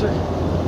对